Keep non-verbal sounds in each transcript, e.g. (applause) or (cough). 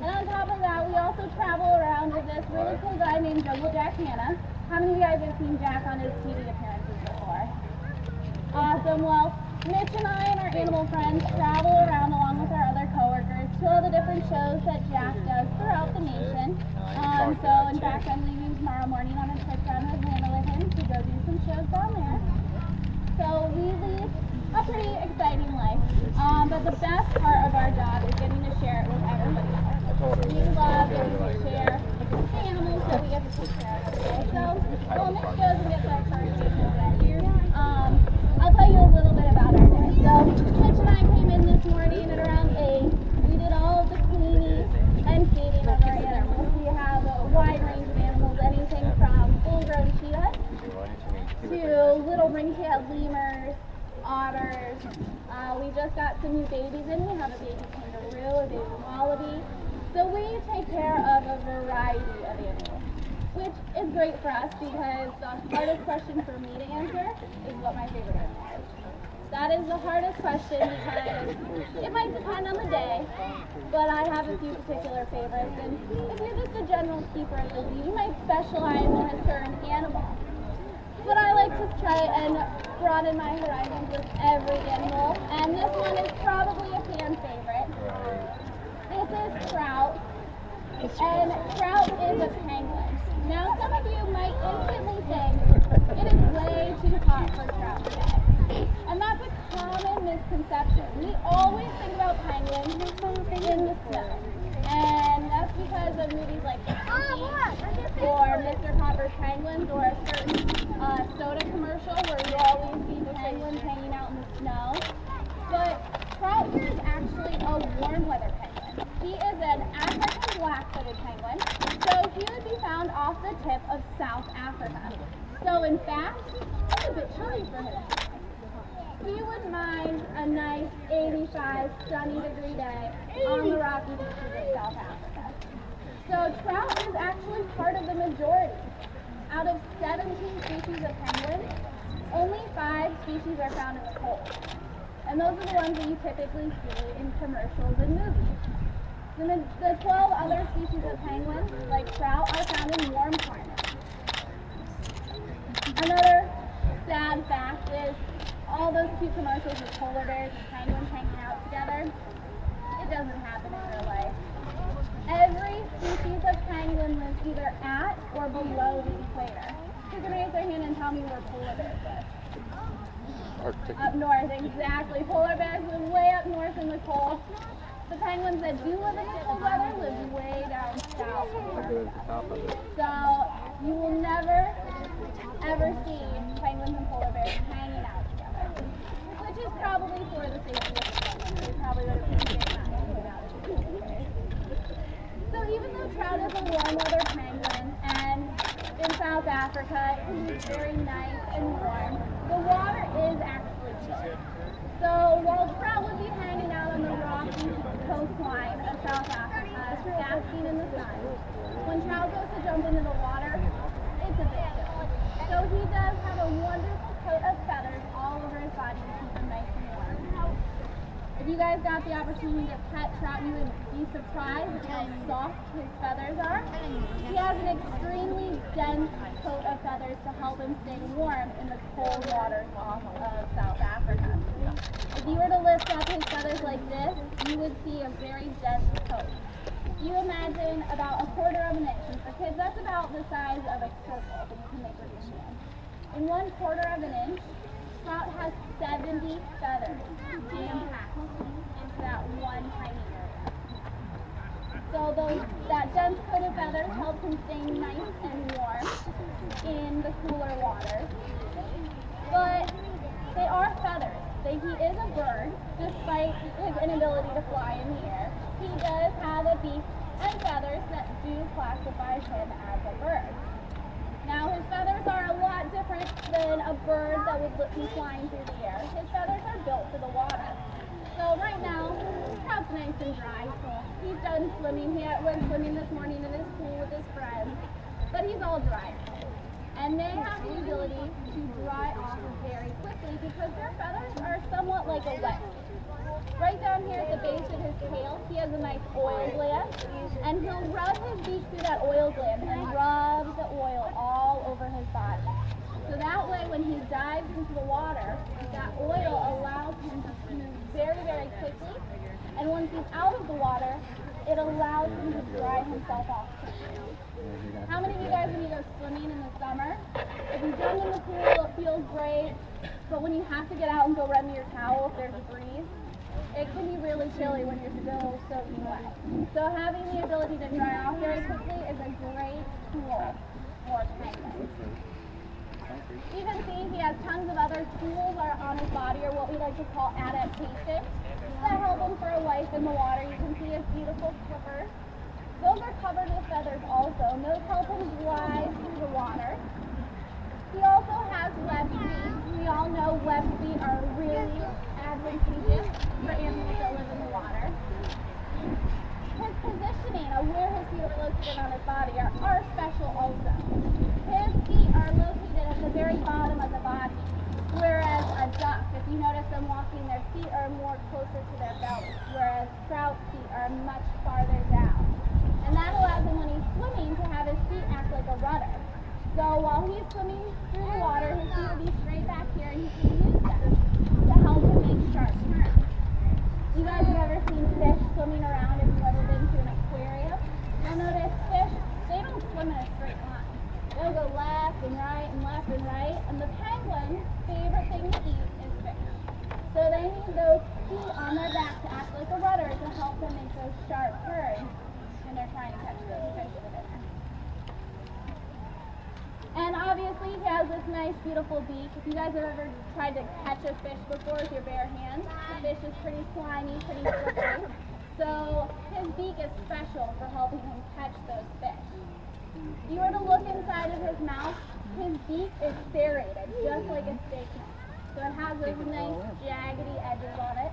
And on top of that, we also travel around with this really cool guy named Jungle Jack Hanna. How many of you guys have seen Jack on his TV appearances before? Awesome. Well, Mitch and I and our animal friends travel around along with our other coworkers to all the different shows that Jack does throughout the nation. Um, so, in fact, I'm leaving tomorrow morning on a trip down to Atlanta with him to go do some shows down there. So we lead a pretty exciting life. Um, but the best part of our job is getting to share it with everybody else. We love getting to share the animals that we get to take care of day. So while Nick goes and gets our conversation ready, um, I'll tell you a little bit about our day. So Mitch and I came in this morning at around 8. We did all of the cleaning and feeding of our animals. We have a wide range of animals, anything from full-grown cheetahs to little ring-tailed lemurs, otters. Uh, we just got some new babies in. We have a baby kangaroo, a baby wallaby. So we take care of a variety of animals, which is great for us because the hardest question for me to answer is what my favorite animal is. That is the hardest question because it might depend on the day, but I have a few particular favorites. And if you're just a general keeper you might specialize in a certain animal. But I like to try and broaden my horizons with every animal, and this one is probably a fan trout, and trout is a penguin. Now, some of you might instantly think it is way too hot for trout today, and that's a common misconception. We always think about penguins in the snow, and that's because of movies like Pinky or Mr. Popper's Penguins or a certain uh, soda commercial where you always see the penguins hanging out in the snow. But trout is actually a warm weather penguin. He is an African black-footed penguin, so he would be found off the tip of South Africa. So in fact, it's a bit chilly for him. He would mind a nice 85 sunny degree day on the rocky beaches of South Africa. So trout is actually part of the majority. Out of 17 species of penguins, only five species are found in the cold. And those are the ones that you typically see in commercials and movies. The, the 12 other species of penguins, like trout, are found in warm climates. Another sad fact is all those cute commercials with polar bears and penguins hanging out together, it doesn't happen in real life. Every species of penguin lives either at or below the equator. Who can raise their hand and tell me where polar bears live? Arctic. Up north, exactly. Polar bears live way up north in the cold. The penguins that do live in the cold weather live way down south. Look at the top of it. So you will never, ever see penguins and polar bears hanging out together. Which is probably for the safety of the penguins. They probably would appreciate not hanging out together. So even though trout is a warm weather penguin and in South Africa it can be very nice and warm, the water is actually cold. So while trout would be hanging out on the rocky coastline of South Africa, uh, basking in the sun, when trout goes to jump into the water, it's a bit chilly. So he does have a wonderful coat of feathers all over his body to keep him nice and warm. If you guys got the opportunity to pet trout, you would be surprised at how soft his feathers are. He has an extremely dense coat of feathers to help him stay warm in the cold waters off of South Africa. If you were to lift up his feathers like this, you would see a very dense coat. You imagine about a quarter of an inch, and for kids that's about the size of a circle that you can make with your hand. In one quarter of an inch, Trout has 70 feathers jam-packed into that one tiny area. So those, that dense coat of feathers helps him stay nice and warm in the cooler waters. But they are feathers. They, he is a bird, despite his inability to fly in the air. He does have a beak and feathers that do classify him as a bird. Now his feathers are a lot different than a bird that would be flying through the air. His feathers are built for the water. So right now, Trout's nice and dry. He's done swimming. He went swimming this morning in his pool with his friends. But he's all dry. And they have the ability to dry off very quickly because their feathers are somewhat like a wet Right down here at the base of his tail, he has a nice oil gland, and he'll rub his beak through that oil gland and rub the oil all over his body. So that way, when he dives into the water, that oil allows him to move very, very quickly, and once he's out of the water, it allows him to dry himself off. How many of you guys, when you go swimming in the summer, if you jump in the pool, it feels great, but when you have to get out and go run to your towel if there's a breeze, it can be really chilly when you're still soaking wet. So having the ability to dry off very quickly is a great tool for penguins. You can see he has tons of other tools on his body or what we like to call adaptations, that help him for a life in the water. You can see his beautiful flippers. Those are covered with feathers also, and those help him glide through the water. He also has webbed feet. We all know webbed feet are really advantageous for animals that live in the water. His positioning of where his feet are located on his body are, are special also. His feet are located at the very bottom of the body, whereas a duck, if you notice them walking, their feet are more closer to their belly, whereas trout feet are much farther down. And that allows him when he's swimming to have his feet act like a rudder. So while he's swimming through the water, his feet will be straight back here and he can use them to help him make sharp turns. You guys have ever seen fish swimming around if you've ever been to an aquarium? You'll notice fish, they don't swim in a straight line. They'll go left and right and left and right. And the penguin's favorite thing to eat is fish. So they need those feet on their back to act like a rudder to help them make those sharp turns when they're trying to catch those fish. And obviously he has this nice beautiful beak. If you guys have ever tried to catch a fish before with your bare hands, the fish is pretty slimy, pretty slippery. So his beak is special for helping him catch those fish. If you were to look inside of his mouth, his beak is serrated, just like a steak knife. So it has those nice jaggedy edges on it.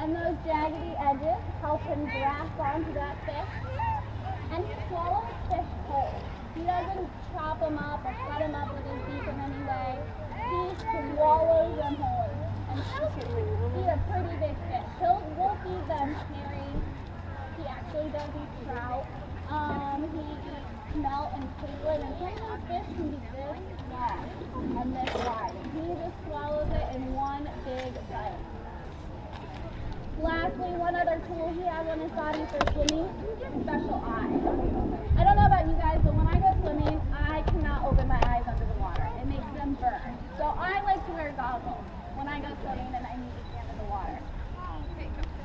And those jaggedy edges help him grasp onto that fish. And he swallows fish whole. He doesn't chop them up or cut them up with his beak in any way. He swallows them whole. And he's a pretty big fish. He'll, we'll feed them. He actually does eat trout. Um, he eats smelt and piglet. And some of fish can be this and this wide. He just swallows it in one big bite. Lastly, one other tool he has on his body for swimming, special eyes. I don't know about you guys, but when I go swimming, I cannot open my eyes under the water. It makes them burn. So I like to wear goggles when I go swimming and I need to stand in the water.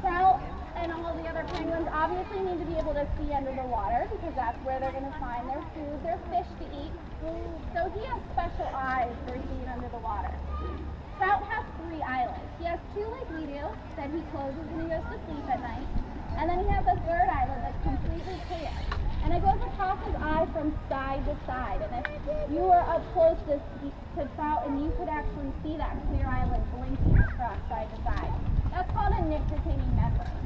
Trout and all the other penguins obviously need to be able to see under the water because that's where they're going to find their food, their fish to eat. So he has special eyes for seeing under the water. Three eyelids. He has two like we do that he closes when he goes to sleep at night. And then he has a third eyelid that's completely clear. And it goes across his eye from side to side. And if you were up close to, to and you could actually see that clear eyelid blinking across side to side. That's called a nictitating membrane.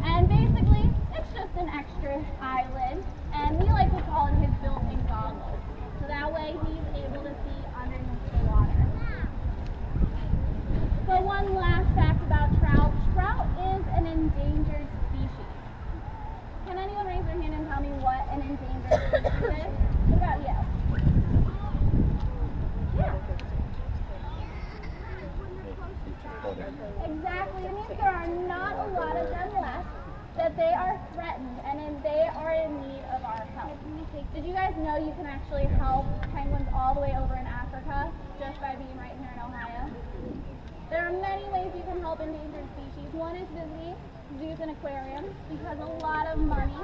And basically, it's just an extra eyelid. And we like to call it his built-in goggles. So that way he's able to see underneath the water. So one last fact about trout. Trout is an endangered species. Can anyone raise their hand and tell me what an endangered species is? What about you? Yeah. Exactly. It means there are not a lot of them left, that they are threatened, and they are in need of our help. Did you guys know you can actually help penguins all the way over in Africa just by being right here in Ohio? There are many ways you can help endangered species. One is visiting zoos and aquariums because a lot of money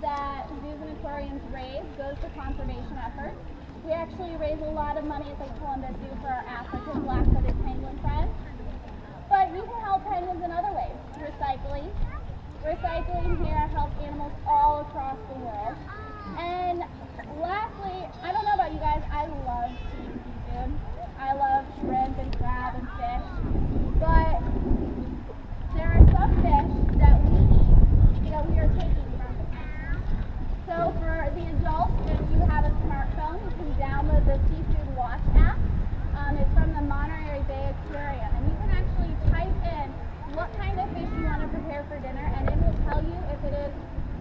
that zoos and aquariums raise goes to conservation efforts. We actually raise a lot of money at the Columbus Zoo for our African black-footed penguin friends. But you can help penguins in other ways. Recycling. Recycling here helps animals all across the world. And lastly, I don't know about you guys, I love eating seafood. I love shrimp and crab and fish, but there are some fish that we eat that we are taking from the. So for the adults, if you have a smartphone, you can download the Seafood Watch app. Um, it's from the Monterey Bay Aquarium, and you can actually type in what kind of fish you want to prepare for dinner, and it will tell you if it is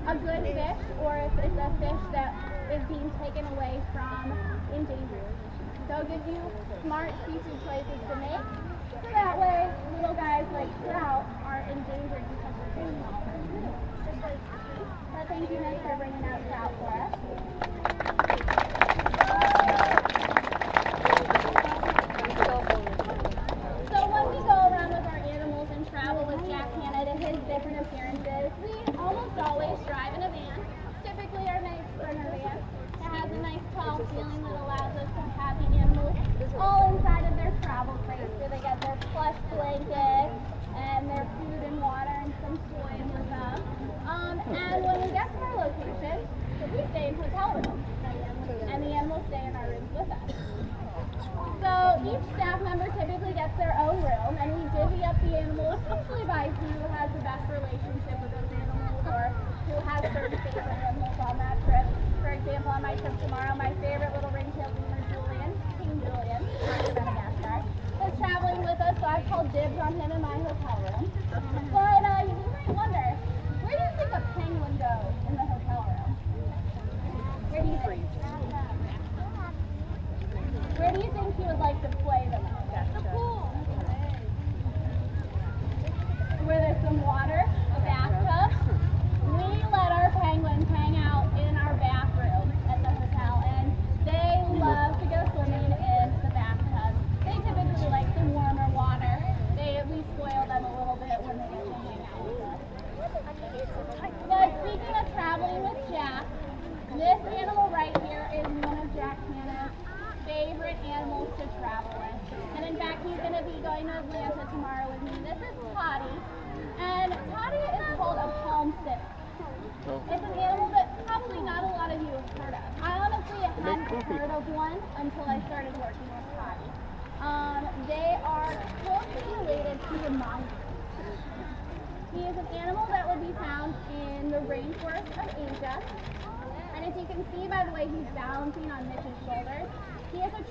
a good fish or if it's a fish that is being taken away from they'll give you smart seafood places to make. So that way, little guys like trout aren't endangered because we're killing of Just like, But thank you, Miss, for bringing out trout for us.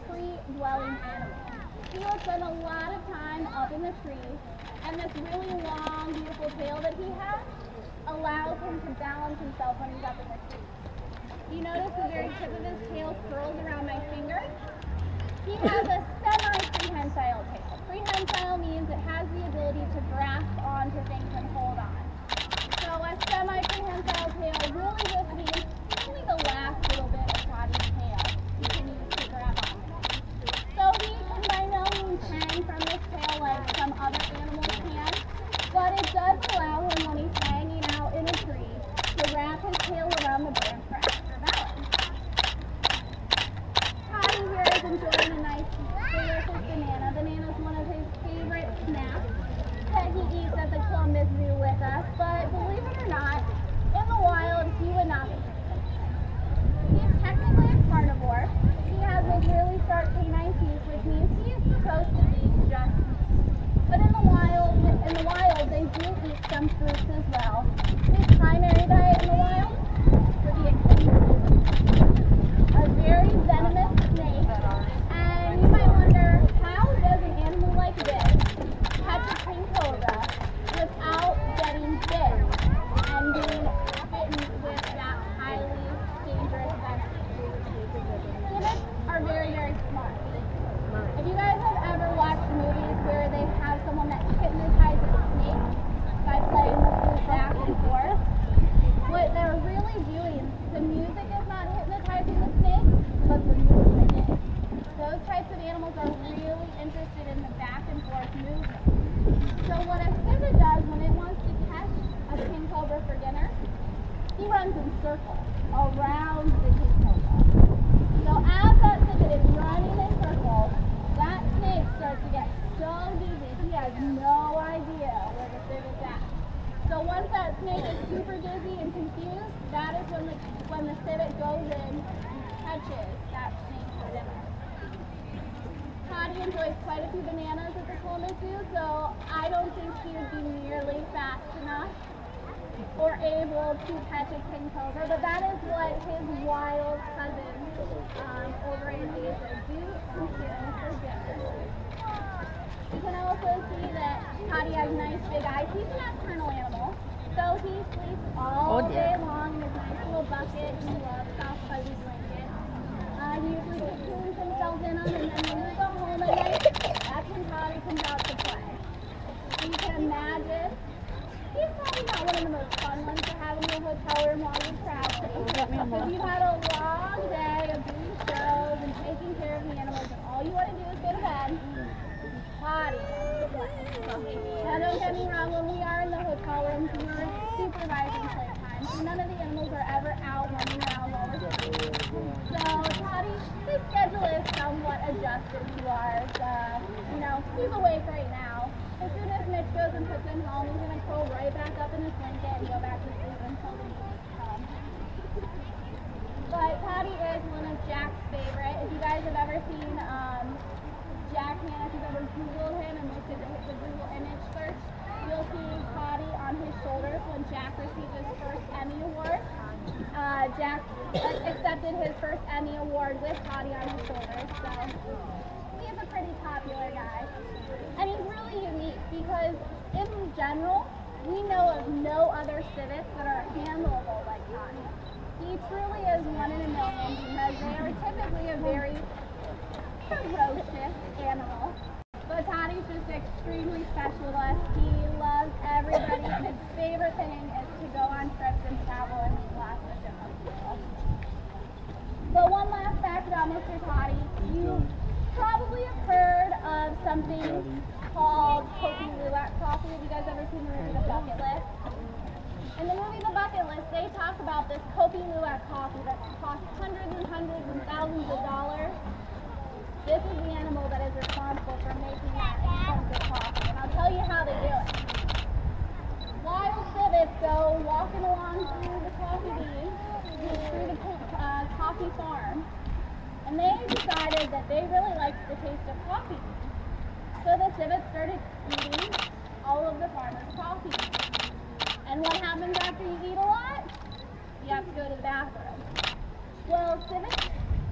tree-dwelling animal. He will spend a lot of time up in the tree, and this really long, beautiful tail that he has allows him to balance himself when he's up in the tree. You notice the very tip of his tail curls around my finger? He has a semi-prehensile tail. Prehensile means it has the ability to grasp onto things and hold on. So a semi-prehensile tail really just means now. He's trying enjoys quite a few bananas at this Columbus Zoo, so I don't think he would be nearly fast enough or able to catch a king cobra, but that is what his wild cousins um, over in Asia do consume for. You can also see that Toddy has nice big eyes. He's an nocturnal animal, so he sleeps all oh, day long in his nice little bucket. He loves soft, fuzzy blankets. Uh, he usually cocoons himself in them, and then when we go home at night, that's when Toddy comes out to play. You can imagine. He's probably not one of the most fun ones to have in your hotel room while you're traveling. Because you've had a long day of doing shows and taking care of the animals, and all you want to do is go to bed. Potty. Now don't get me wrong, when we are in the hotel rooms, we are supervising playtime, so none of the animals are ever out running around while we're sleeping. So Toddy, his schedule is somewhat adjusted to ours. Uh, you know, he's awake right now. As soon as Mitch goes and puts him home, he's gonna curl right back up in his blanket and go back to sleep until the morning comes. But Toddy is one of Jack's favorite. If you guys have ever seen um, Jack Hanna, if you've ever Googled him and looked at the, the Google image search, you'll on his shoulders when Jack received his first Emmy Award. Uh, Jack accepted his first Emmy Award with Toddy on his shoulders, so he's a pretty popular guy. And he's really unique because, in general, we know of no other civets that are handleable like Toddy. He truly is one in a million because they are typically a very ferocious animal. But Toddy's just extremely special to us. He everybody, his favorite thing is to go on trips and travel and meet lots of different people. But one last fact about Mr. Toddy, you probably have heard of something called Kopi Luwak coffee. Have you guys ever seen the movie The Bucket List? In the movie The Bucket List, they talk about this Kopi Luwak coffee that costs hundreds and hundreds and thousands of dollars. This is the animal that is responsible for making that expensive coffee. And I'll tell you how they do it. Go walking along through the coffee beans, through the uh, coffee farm, and they decided that they really liked the taste of coffee. So the civets started eating all of the farmers' coffee. And what happens after you eat a lot? You have to go to the bathroom. Well, civets,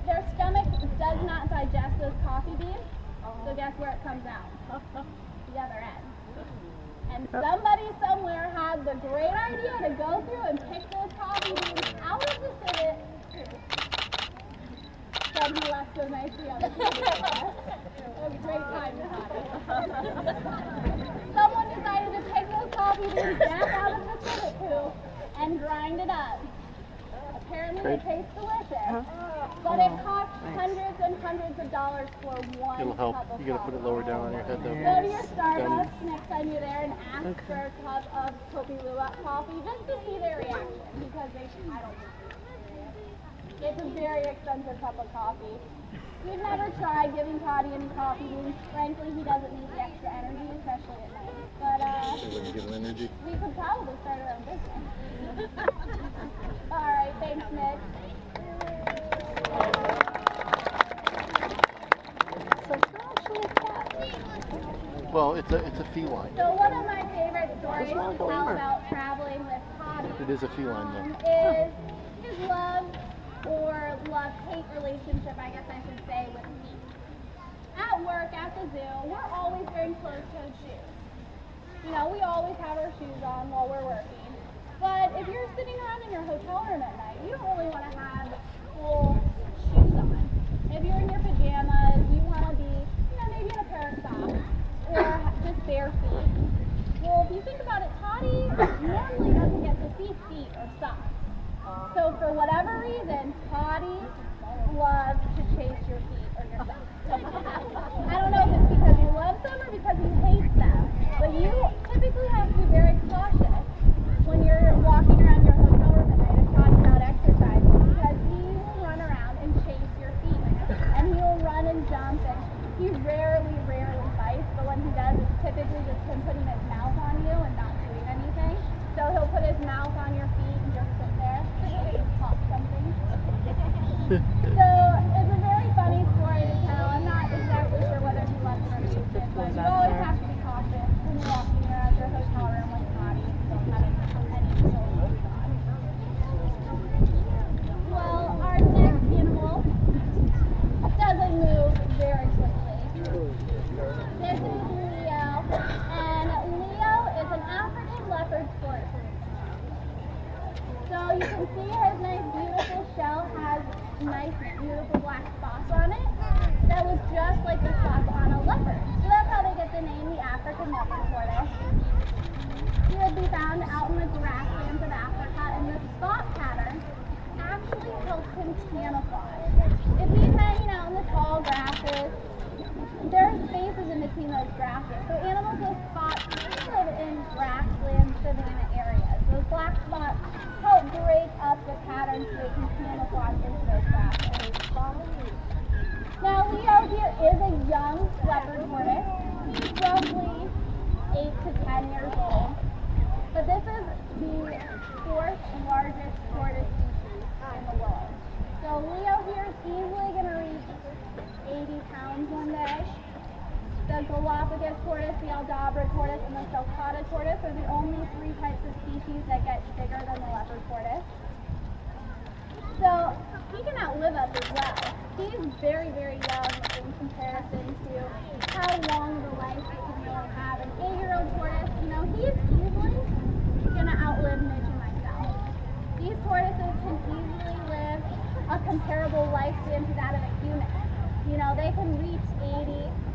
their stomach does not digest those coffee beans. So guess where it comes out? (laughs) The other end. And somebody somewhere had the great idea to go through and pick those coffee beans out of the civet. Said he left so nicely on the. (laughs) It was a great time to have it. (laughs) Someone decided to take those coffee beans back out of the civet poo and grind it up. Apparently it tastes delicious. But it costs hundreds and hundreds of dollars for one It'll help. of You gotta put it lower down on your head though. Go to your Starbucks next time you're there and ask for a cup of Kopi Luwak coffee just to see their reaction because they, I don't It's a very expensive cup of coffee. We've never tried giving Toddy any coffee beans. Frankly, he doesn't need the extra energy, especially at night. But uh, It wouldn't give him energy. we could probably start our own business. (laughs) All right, thanks, Mitch. So it's actually a cat. Well, it's a it's a feline. So one of my favorite stories to tell about traveling with Toddy It is a feline though. is his love or love-hate relationship, I guess I should say, with me. At work, at the zoo, we're always wearing closed-toed shoes. You know, we always have our shoes on while we're working. But if you're sitting around in your hotel room at night, you don't really want to have full shoes on. If you're in your pajamas, you want to be, you know, maybe in a pair of socks or just bare feet. Well, if you think about it, Toddy normally doesn't get to see feet or socks. So for whatever reason, Toddy loves to chase your feet or your socks. (laughs) I don't know if it's because he loves them or because he hates them, but you typically have to be very cautious when you're walking around your hotel room at night if Toddy's out exercising because he will run around and chase your feet. And he will run and jump and he rarely, rarely bites, but when he does, it's typically just him putting his mouth on you and not doing anything. So he'll put his mouth on your feet and just sit there. Pop something. So it's a very funny story to tell. I'm not exactly sure whether he loves it or hates it, but you always have to be cautious when you're walking around your hotel room with Toddy. Don't have any any shoes on. Well, our next animal doesn't move very quickly. This is Leo, and Leo is an African leopard sport. you can see his nice, beautiful shell has nice, beautiful black spots on it. That looks just like the spots on a leopard. So that's how they get the name the African leopard tortoise. He would be found out in the grasslands of Africa, and the spot pattern actually helps him camouflage. If he's hanging out in the tall grasses, there are spaces in between those grasses. So animals with spots live in grassland savanna areas. Those black spots help break up the pattern so they can camouflage into those grasses. Now Leo here is a young leopard tortoise. He's roughly 8 to 10 years old. But this is the fourth largest tortoise species in the world. So Leo here is easily going to reach 80 pounds one day. The Galapagos tortoise, the Aldabra tortoise, and the Sulcata tortoise are the only three types of species that get bigger than the leopard tortoise. So he can outlive us as well. He's very, very young in comparison to how long the life they can really have. An eight-year-old tortoise, you know, he's easily gonna outlive Mitch and myself. These tortoises can easily live a comparable lifespan to that of a human. You know, they can reach 80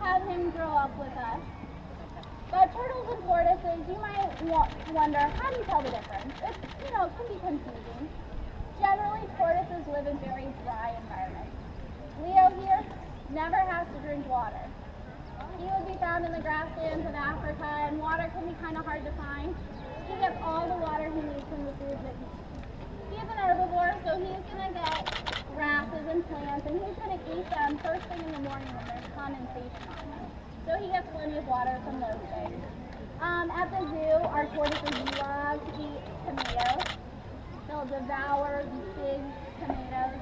have him grow up with us. But turtles and tortoises, you might wonder, how do you tell the difference? It's, you know, it can be confusing. Generally, tortoises live in very dry environments. Leo here never has to drink water. He would be found in the grasslands of Africa, and water can be kind of hard to find. He gets all the water he needs from the food that he eats. He's an herbivore, so he's going to get grasses and plants, and he's going to eat them first thing in the morning when there's condensation on them. So he gets plenty of water from those things. Um, at the zoo, our tortoises love to eat tomatoes. They'll devour these big tomatoes,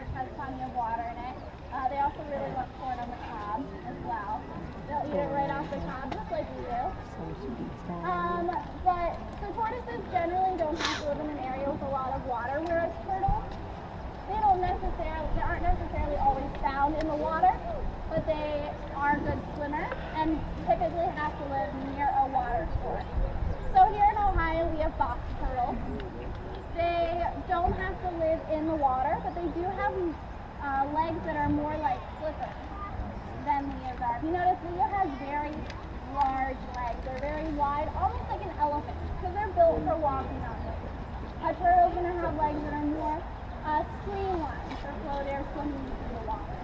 which has plenty of water in it. Uh, they also really love corn on the cob as well. It right off the just like we do. Um, but so tortoises generally don't have to live in an area with a lot of water, whereas turtles, they don't necessarily, they aren't necessarily always found in the water, but they are good swimmers and typically have to live near a water source. So here in Ohio, we have box turtles. They don't have to live in the water, but they do have uh, legs that are more like flippers than. You notice, Leo has very large legs. They're very wide, almost like an elephant, because they're built for walking on A turtle's gonna have legs that are more uh, streamlined for flow air swimming through the water.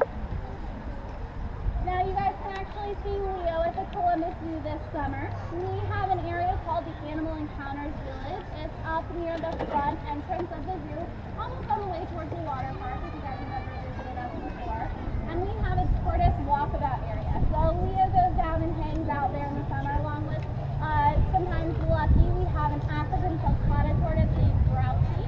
Now you guys can actually see Leo at the Columbus Zoo this summer. We have an area called the Animal Encounters Village. It's up near the front entrance of the zoo, almost on the way towards the water park if you guys have ever visited us before. And we have tortoise walkabout area. So Leo goes down and hangs out there in the summer along with uh, sometimes Lucky. We have an African sulcata tortoise named Grouchy.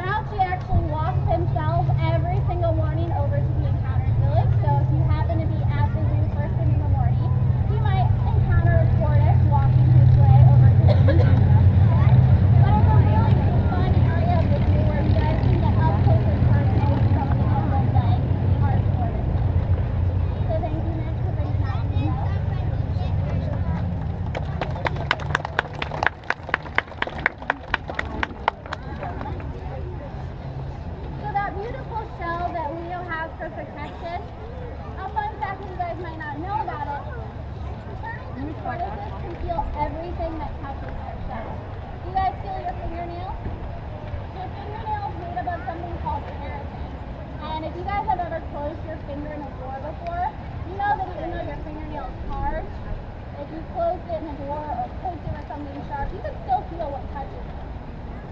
Grouchy actually walks himself every single morning over to the Encounters Village. So if you happen to be at the zoo first thing in the morning, you might encounter a tortoise walking his way over to the zoo. But it's a really fun area of the zoo where you guys can get up close and personal with something that looks like our tortoise. So thank you, Mitch, for bringing that to us. So that beautiful shell that Leo has for protection, a fun fact that you guys might not know about it, turtles and tortoises can feel everything that touches their shell. You guys feel your fingernails? Your fingernails made up of something called keratin. And if you guys have ever closed your finger in a door before, you know that even though your fingernail is hard, if you closed it in a door or poked it with something sharp, you can still feel what touches it.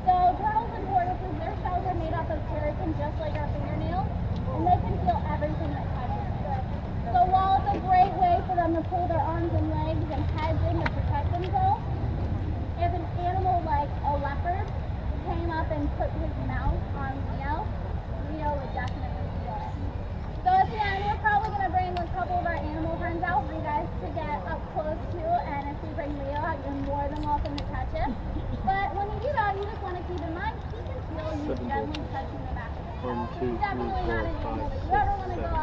So turtles and tortoises, their shells are made up of keratin just like our fingernails, and they can feel everything that touches them. So while it's a great way for them to pull their arms and legs and heads in to protect themselves, if an animal like a leopard came up and put his mouth on Leo, Leo would definitely feel it. So at the end, we're probably going to bring a couple of our animal friends out for you guys to get up close to, and if we bring Leo out, you're more than welcome to touch him. But when you do that, you just want to keep in mind, he can feel you Seven his One, two, three, four, five, six, seven.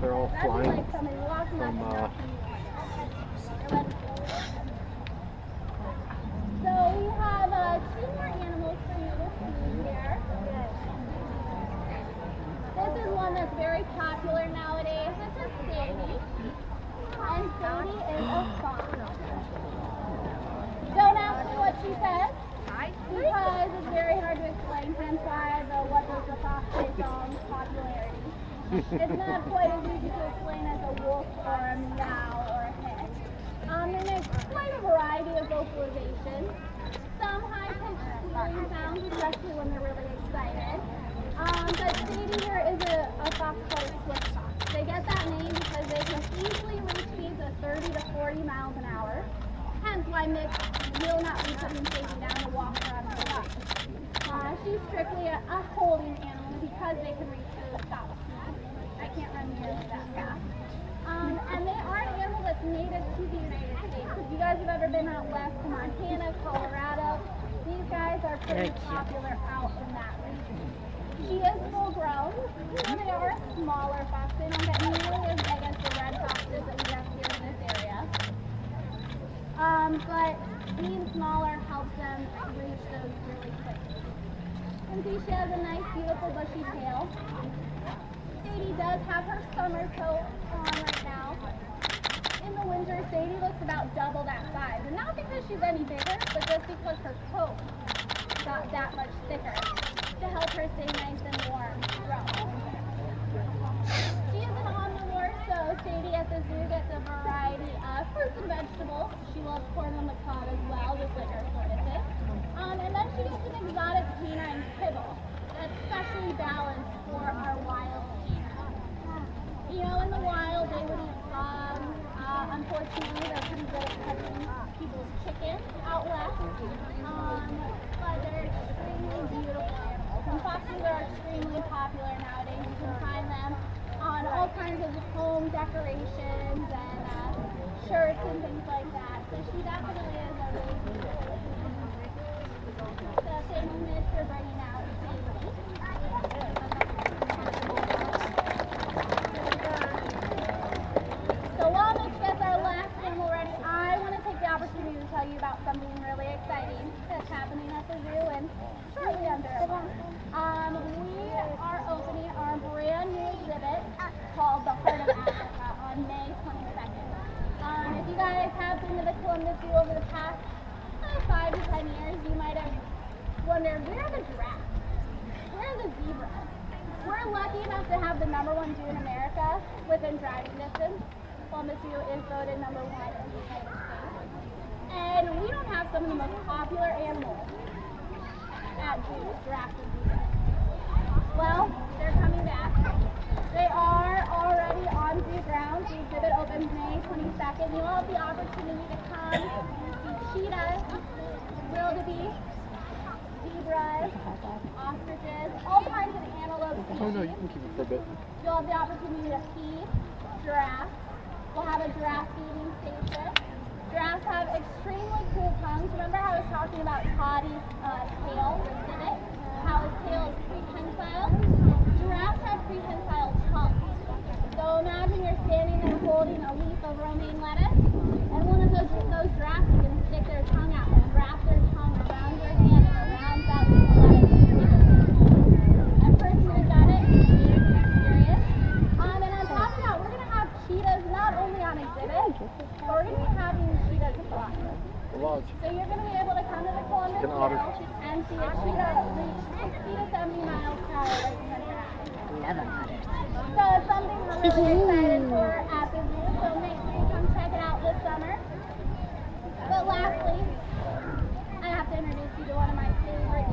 They're all flying from, uh. So we have two more animals for you to see here. This is one that's very popular nowadays. This is Sadie. And Sadie is a fox. Don't ask me what she says. Because it's very hard to explain, hence why the What Does the Fox Say song popularity. It's not quite as easy to explain as a wolf or a meow or a hiss. Um, and there's quite a variety of vocalizations. Some high-pitched squealing sounds, especially when they're really excited. Um, but Sadie here is a, a fox called a swift fox. They get that name because they can easily reach speeds of 30 to 40 miles an hour. Hence why Mitch will not be putting Sadie down to walk on her run. Uh, she's strictly a, a holding animal because they can reach those top. I can't run nearly that fast. Um, and they are an animal that's native to the United States. If you guys have ever been out west to Montana, Colorado, these guys are pretty popular out in that region. She is full grown. So they are a smaller fox. They don't get nearly as big as the red foxes that we have here in this area. Um, but being smaller helps them reach those really quickly. And see she has a nice, beautiful bushy tail. Sadie does have her summer coat on right now. In the winter, Sadie looks about double that size. And not because she's any bigger, but just because her coat got that much thicker to help her stay nice and warm throughout the winter. She is an omnivore, so Sadie at the zoo gets a variety of fruits and vegetables. She loves corn on the cob as well, just like our tortoises. Um, and then she gets an exotic canine kibble that's specially balanced for our wild canine. You know, in the wild, they would eat. Uh, unfortunately, they're pretty good at catching people's chickens out west. Um, but they're extremely beautiful. And foxes are extremely popular nowadays. You can find them on all kinds of home decorations and uh, shirts and things like that. So she definitely is a really animal. So thank you, Mitch, for bringing So while Mitch gets our last animal ready, I want to take the opportunity to tell you about something really exciting that's happening at the zoo and shortly under a month. Um, we are opening our brand new exhibit called The Heart of Africa on May 22nd. Um, if you guys have been to the Columbus Zoo over the past uh, of five to ten years, you might have wondered, where are the giraffes? Where are the zebras? We're lucky enough to have the number one zoo in America within driving distance. Columbus Zoo is voted number one in the United States. And we don't have some of the most popular animals at zoos, giraffes and zebras. Well, they're coming back. They are already on zoo grounds. The exhibit opens May 22nd. You'll have the opportunity to come and see cheetahs, wildebeest, zebras, ostriches, all kinds of antelope Oh no, you can keep it for a bit. You'll have the opportunity to feed giraffes. We'll have a giraffe feeding station. Giraffes have extremely cool tongues. Remember how I was talking about Toddy's uh, tail? How his tail is prehensile? Giraffes have prehensile tongues. So imagine you're standing there holding a leaf of romaine lettuce, and one of those, those giraffes is going to stick their tongue out and wrap their tongue around your hand and around that leaf of lettuce. I've personally done it. It's an experience. Um, and on top of that, we're going to have cheetahs not only on exhibit, but we're going to be having cheetahs fly. The lodge. So you're going to be able to come to the Columbus An otter. Zoo and see a cheetah reach 60 to 70 miles per hour right in So it's something we're really excited for at the zoo. So make sure you come check it out this summer. But lastly, I have to introduce you to one of my favorite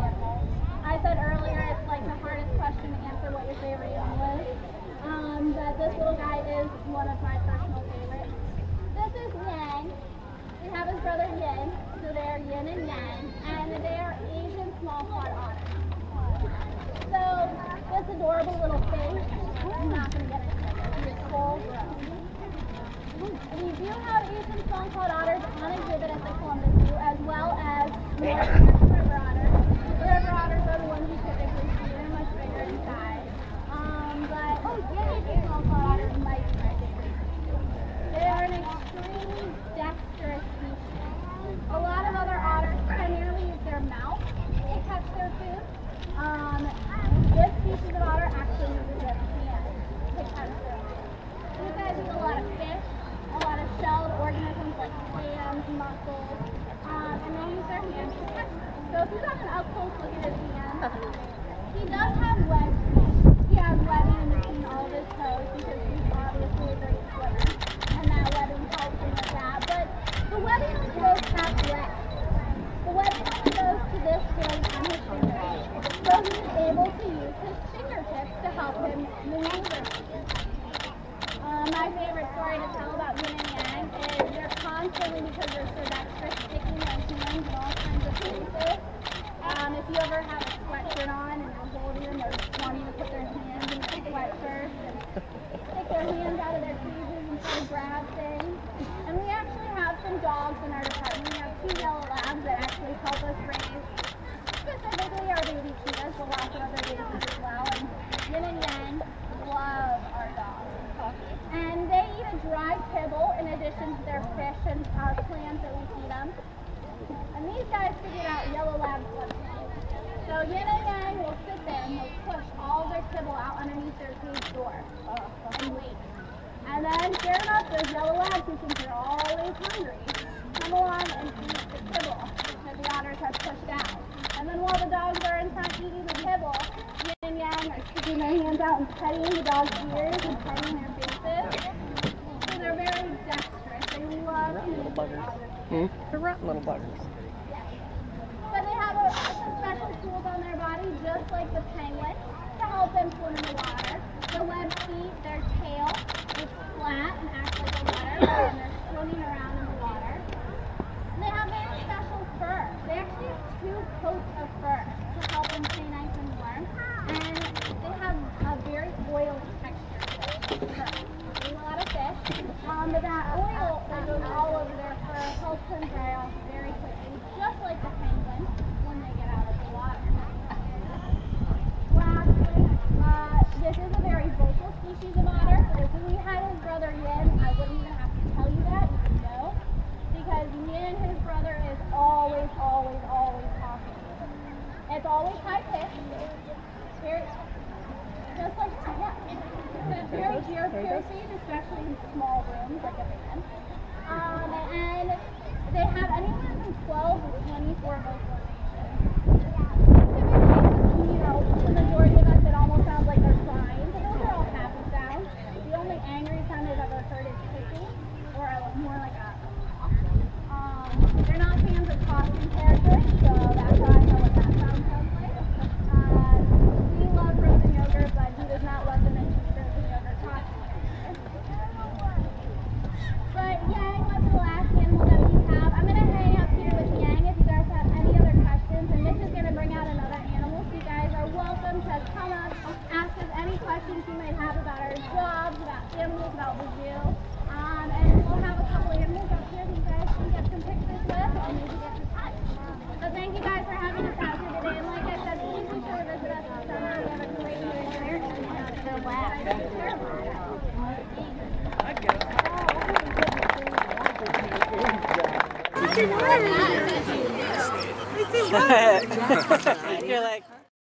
yin are sticking their hands out and petting the dog's ears and petting their faces. So they're very dexterous. They love to their others. Hmm? They're rotten little buggers. But they have a, some special tools on their body, just like the penguin, to help them swim in the water. The web feet, their tail is flat and acts like a rudder when they're swimming around in the water. And they have very special fur. They actually have two coats of fur to help them stay nice. And they have a very oily texture to their fur. They eat a lot of fish, um, but that oil that goes all over their fur helps them dry off very quickly, just like the penguin when they get out of the water. Lastly, uh, this is a very vocal species of otter. If we had his brother Yin, I wouldn't even have to tell you that. You would know. Because Yin, his brother, is always, always, always talking. It's always high pitched. Very, just like that, yeah. It's very here, very especially in small rooms like a van. Um, and they have anywhere from 12 to 24 votes.